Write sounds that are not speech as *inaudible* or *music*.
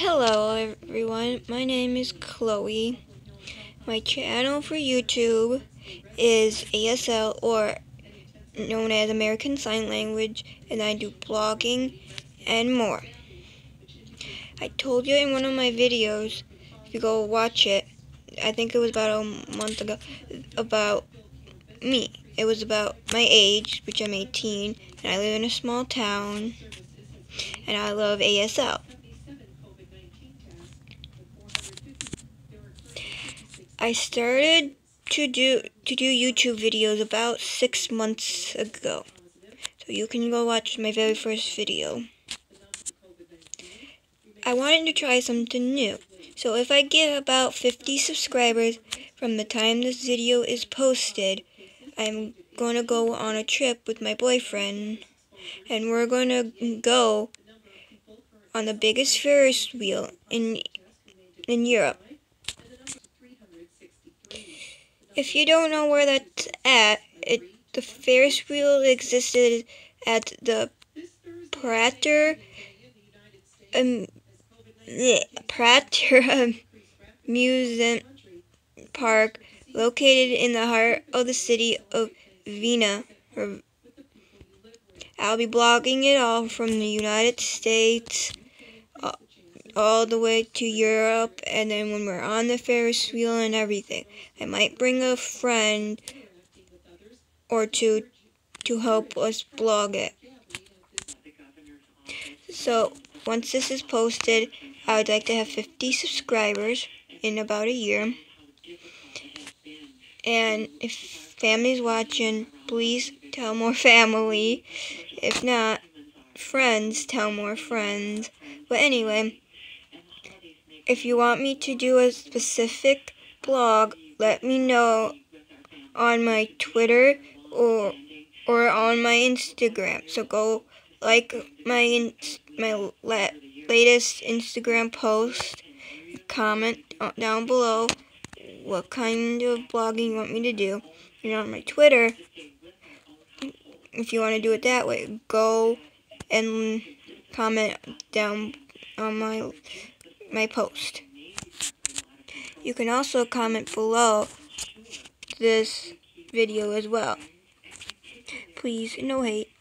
Hello everyone, my name is Chloe. My channel for YouTube is ASL or known as American Sign Language and I do blogging and more. I told you in one of my videos, if you go watch it, I think it was about a month ago, about me. It was about my age, which I'm 18, and I live in a small town, and I love ASL. I started to do to do YouTube videos about six months ago. So you can go watch my very first video. I wanted to try something new. So if I get about 50 subscribers from the time this video is posted, I'm going to go on a trip with my boyfriend. And we're going to go on the biggest Ferris wheel in in Europe. If you don't know where that's at, it, the Ferris wheel existed at the Prater um, Prater *laughs* Amusement Park, located in the heart of the city of Vienna. I'll be blogging it all from the United States all the way to Europe, and then when we're on the Ferris wheel and everything, I might bring a friend or two to help us blog it. So, once this is posted, I would like to have 50 subscribers in about a year. And if family's watching, please tell more *laughs* family. If not, friends, tell more friends. But anyway, if you want me to do a specific blog, let me know on my Twitter or or on my Instagram. So go like my my latest Instagram post, comment down below what kind of blogging you want me to do. And on my Twitter, if you want to do it that way, go and comment down on my my post. You can also comment below this video as well. Please, no hate.